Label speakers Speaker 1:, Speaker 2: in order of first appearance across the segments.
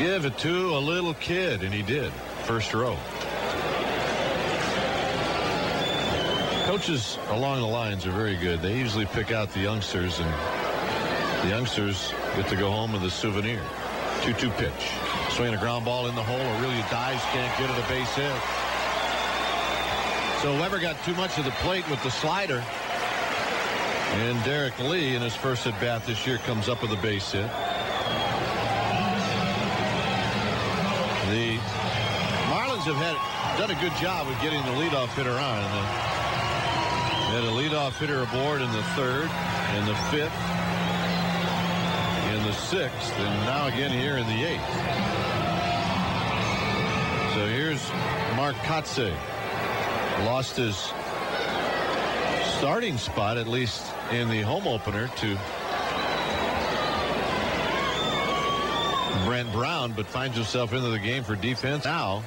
Speaker 1: Give it to a little kid, and he did. First row. Coaches along the lines are very good. They usually pick out the youngsters, and the youngsters get to go home with a souvenir. 2-2 pitch. Swinging a ground ball in the hole. Aurilia dives, can't get it, a base hit. So Weber got too much of the plate with the slider. And Derrek Lee in his first at bat this year comes up with a base hit. The Marlins have had done a good job of getting the leadoff hitter on. They had a leadoff hitter aboard in the third, in the fifth, in the sixth, and now again here in the eighth. So here's Mark Kotsay. Lost his starting spot, at least in the home opener, to Brant Brown, but finds himself into the game for defense. Now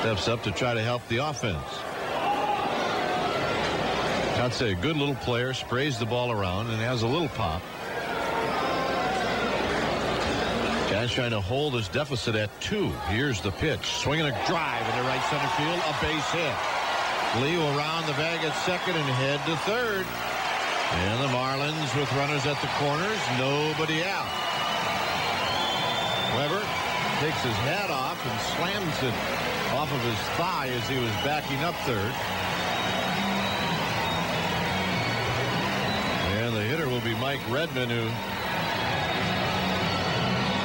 Speaker 1: steps up to try to help the offense. Kotsay, a good little player, sprays the ball around and has a little pop. Guy's trying to hold his deficit at two. Here's the pitch. Swinging a drive into right center field. A base hit. Lee will round the bag at second and head to third. And the Marlins with runners at the corners. Nobody out. Takes his hat off and slams it off of his thigh as he was backing up third. And the hitter will be Mike Redmond, who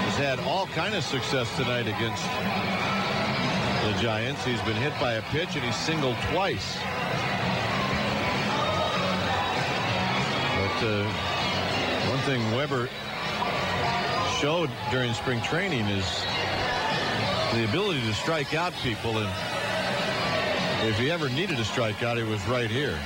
Speaker 1: has had all kind of success tonight against the Giants. He's been hit by a pitch and he's singled twice. But uh, one thing Weber showed during spring training is the ability to strike out people. And if he ever needed to strike out, it was right here.